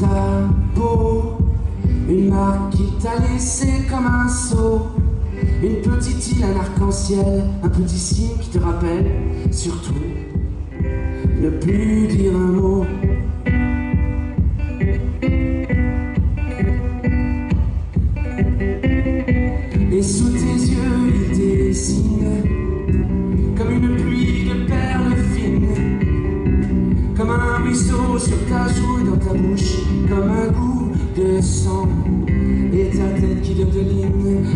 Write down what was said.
ta peau, une marque qui t'a laissé comme un seau. Une petite île, un arc-en-ciel, un petit signe qui te rappelle, surtout, ne plus dire un mot. Et sous tes yeux, il dessine ruisseau joue et dans ta bouche, comme un goût de sang et ta tête qui. Eh, eh,